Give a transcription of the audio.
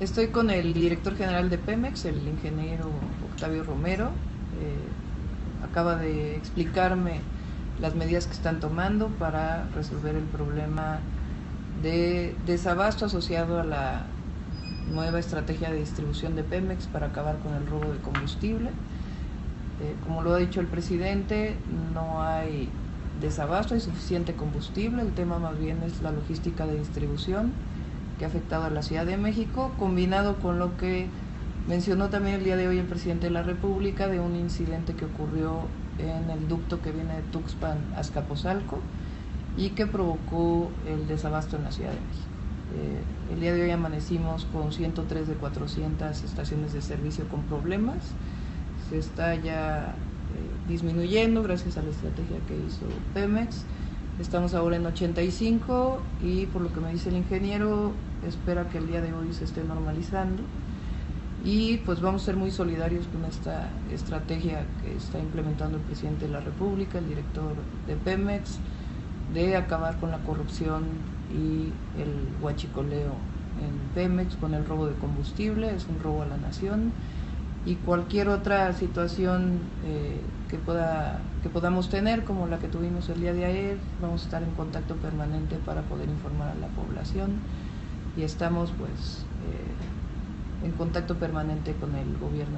Estoy con el director general de Pemex, el ingeniero Octavio Romero. Eh, acaba de explicarme las medidas que están tomando para resolver el problema de desabasto asociado a la nueva estrategia de distribución de Pemex para acabar con el robo de combustible. Eh, como lo ha dicho el presidente, no hay desabasto, hay suficiente combustible, el tema más bien es la logística de distribución que ha afectado a la Ciudad de México, combinado con lo que mencionó también el día de hoy el presidente de la República de un incidente que ocurrió en el ducto que viene de Tuxpan a Azcapotzalco y que provocó el desabasto en la Ciudad de México. Eh, el día de hoy amanecimos con 103 de 400 estaciones de servicio con problemas. Se está ya eh, disminuyendo gracias a la estrategia que hizo Pemex. Estamos ahora en 85 y por lo que me dice el ingeniero, espera que el día de hoy se esté normalizando. Y pues vamos a ser muy solidarios con esta estrategia que está implementando el presidente de la República, el director de Pemex, de acabar con la corrupción y el huachicoleo en Pemex, con el robo de combustible, es un robo a la nación y cualquier otra situación eh, que, pueda, que podamos tener, como la que tuvimos el día de ayer, vamos a estar en contacto permanente para poder informar a la población y estamos pues eh, en contacto permanente con el gobierno.